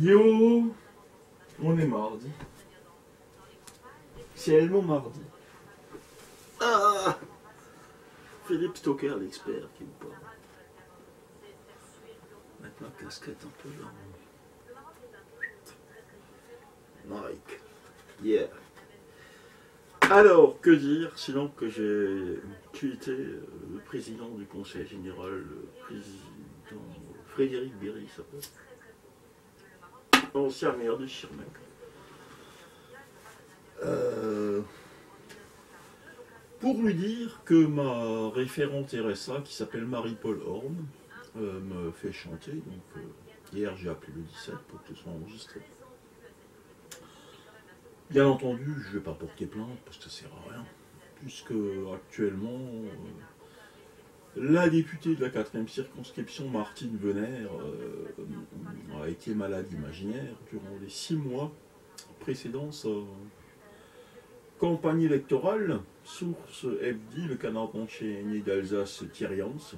Yo, on est mardi. C'est Helmont mardi. Ah Philippe Stoker, l'expert, qui me parle. Mettre ma casquette un peu là. Mike. Yeah. Alors, que dire, sinon que j'ai tweeté euh, le président du conseil général, le président Frédéric Berry, ça ancien maire de Schirmeck. Euh, pour lui dire que ma référente RSA, qui s'appelle Marie-Paul Horn, euh, me fait chanter. Donc, euh, hier, j'ai appelé le 17 pour que ce soit enregistré. Bien entendu, je ne vais pas porter plainte parce que ça sert à rien, puisque actuellement, la députée de la 4 circonscription, Martine Venner, a été malade imaginaire durant les six mois précédant sa campagne électorale. Source FD, le canard enchaîné d'Alsace Thierryans.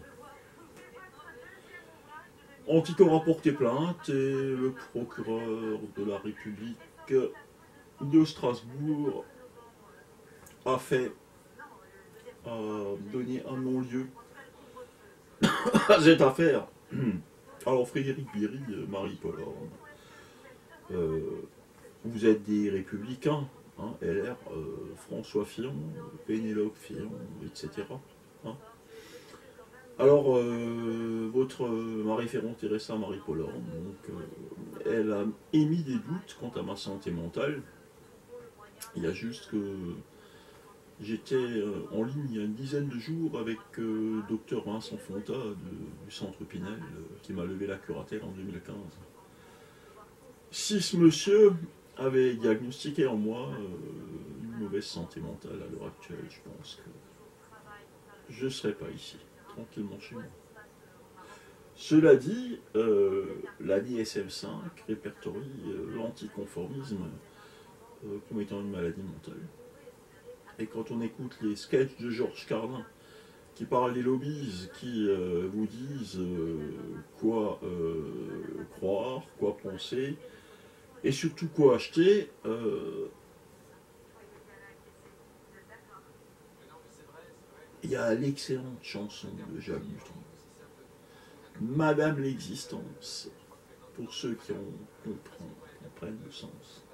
Anticor a porté plainte et le procureur de la République de Strasbourg a fait a donné un non-lieu cette affaire. Alors Frédéric Biry, euh, Marie-Paul euh, vous êtes des républicains, hein, LR, euh, François Fillon, Pénélope Fillon, etc. Hein. Alors, votre, ma référente Teresa Marie-Paul donc, elle a émis des doutes quant à ma santé mentale. Il y a juste que J'étais euh, en ligne il y a une dizaine de jours avec euh, docteur Vincent Fonta du centre Pinel euh, qui m'a levé la curatelle en 2015. Si ce monsieur avait diagnostiqué en moi une mauvaise santé mentale à l'heure actuelle, je pense que je ne serais pas ici, tranquillement chez moi. Cela dit, la DSM5 répertorie l'anticonformisme comme étant une maladie mentale. Et quand on écoute les sketchs de Georges Carlin, qui parlent des lobbies, qui euh, vous disent euh, quoi euh, croire, quoi penser, et surtout quoi acheter, il y a l'excellente chanson de Jacques Madame l'existence, pour ceux qui ont comprennent le sens.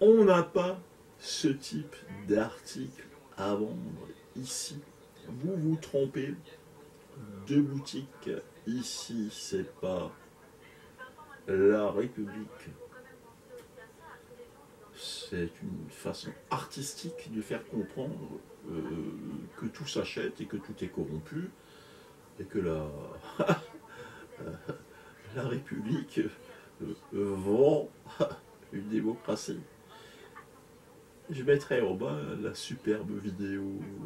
On n'a pas ce type d'article à vendre ici. Vous vous trompez de boutique. Ici, c'est pas la République. C'est une façon artistique de faire comprendre euh, que tout s'achète et que tout est corrompu et que la, République euh, vend une démocratie. Je mettrai en bas la superbe vidéo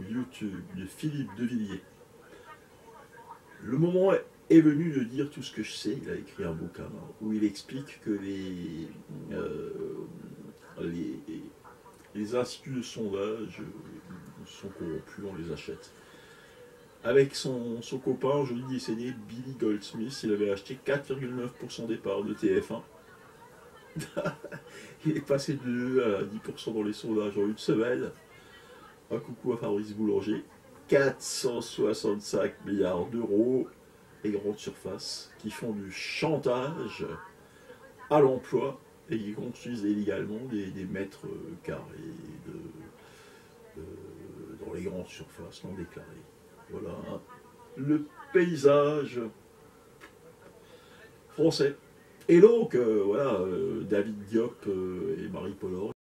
YouTube de Philippe Devilliers. Le moment est venu de dire tout ce que je sais. Il a écrit un bouquin où il explique que les, euh, les, instituts de sondage sont corrompus, on les achète. Avec son, son copain, dis décédé, Billy Goldsmith, il avait acheté 4,9% des parts de TF1 il est passé de 2 à 10% dans les sondages en une semaine. Un coucou à Fabrice Boulanger. 465 milliards d'euros et grandes surfaces qui font du chantage à l'emploi et qui construisent illégalement des, mètres carrés de, dans les grandes surfaces non déclarées. Voilà le paysage français. Et donc, voilà, euh, David Diop euh, et Marie Paul